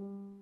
Mm-hmm.